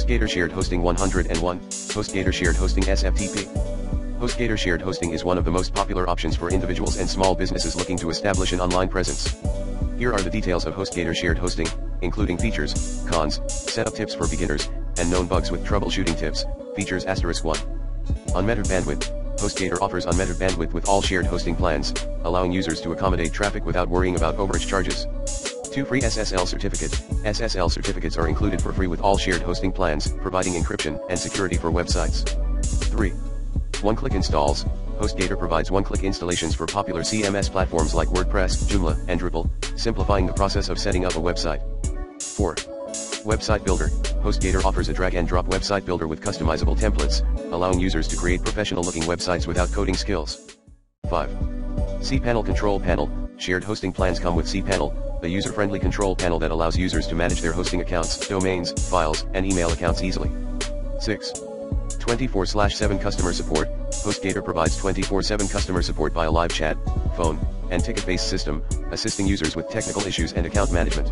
HostGator Shared Hosting 101, HostGator Shared Hosting SFTP. HostGator Shared Hosting is one of the most popular options for individuals and small businesses looking to establish an online presence. Here are the details of HostGator Shared Hosting, including features, cons, setup tips for beginners, and known bugs with troubleshooting tips, features asterisk 1. Unmetered bandwidth, HostGator offers unmetered bandwidth with all shared hosting plans, allowing users to accommodate traffic without worrying about overage charges. 2 free SSL certificate. SSL certificates are included for free with all shared hosting plans, providing encryption and security for websites. 3. One-click installs. HostGator provides one-click installations for popular CMS platforms like WordPress, Joomla, and Drupal, simplifying the process of setting up a website. 4. Website Builder. HostGator offers a drag-and-drop website builder with customizable templates, allowing users to create professional-looking websites without coding skills. 5. cPanel Control Panel. Shared hosting plans come with cPanel, a user-friendly control panel that allows users to manage their hosting accounts, domains, files, and email accounts easily. 6. 24-7 customer support, HostGator provides 24-7 customer support via live chat, phone, and ticket-based system, assisting users with technical issues and account management.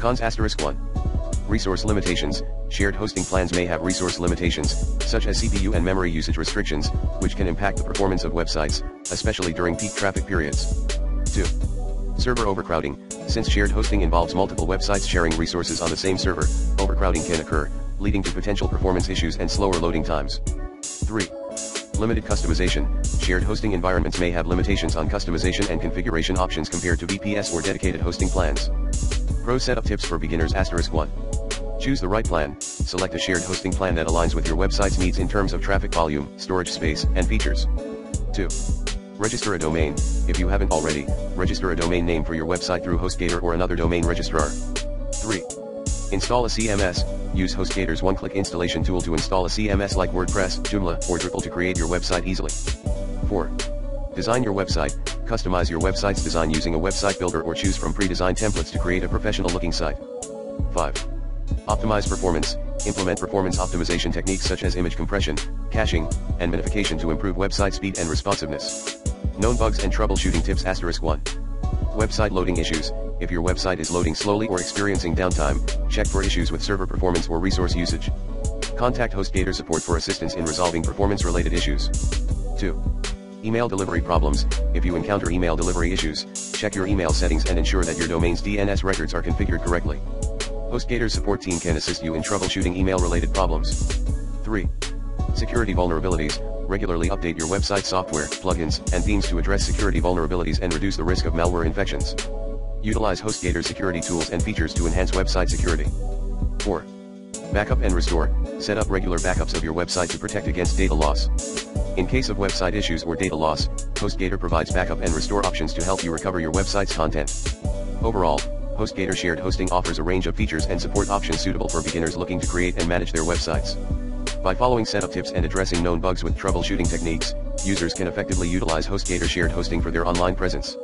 Cons asterisk 1. Resource limitations, shared hosting plans may have resource limitations, such as CPU and memory usage restrictions, which can impact the performance of websites, especially during peak traffic periods. 2. Server overcrowding, since shared hosting involves multiple websites sharing resources on the same server, overcrowding can occur, leading to potential performance issues and slower loading times. 3. Limited customization, shared hosting environments may have limitations on customization and configuration options compared to VPS or dedicated hosting plans. Pro setup tips for beginners asterisk 1. Choose the right plan, select a shared hosting plan that aligns with your website's needs in terms of traffic volume, storage space, and features. 2. Register a domain, if you haven't already, register a domain name for your website through HostGator or another domain registrar. 3. Install a CMS, use HostGator's one-click installation tool to install a CMS like WordPress, Joomla, or Drupal to create your website easily. 4. Design your website, customize your website's design using a website builder or choose from pre-designed templates to create a professional-looking site. 5. Optimize performance, implement performance optimization techniques such as image compression, caching, and minification to improve website speed and responsiveness. Known bugs and troubleshooting tips asterisk 1. Website loading issues, if your website is loading slowly or experiencing downtime, check for issues with server performance or resource usage. Contact HostGator support for assistance in resolving performance-related issues. 2. Email delivery problems, if you encounter email delivery issues, check your email settings and ensure that your domain's DNS records are configured correctly. HostGator's support team can assist you in troubleshooting email-related problems. 3. Security vulnerabilities, regularly update your website software, plugins, and themes to address security vulnerabilities and reduce the risk of malware infections. Utilize HostGator security tools and features to enhance website security. 4. Backup and restore, set up regular backups of your website to protect against data loss. In case of website issues or data loss, HostGator provides backup and restore options to help you recover your website's content. Overall, HostGator Shared Hosting offers a range of features and support options suitable for beginners looking to create and manage their websites. By following setup tips and addressing known bugs with troubleshooting techniques, users can effectively utilize HostGator Shared Hosting for their online presence.